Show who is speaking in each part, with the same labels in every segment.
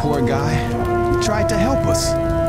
Speaker 1: poor guy. He tried to help us.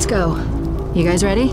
Speaker 2: Let's go. You guys ready?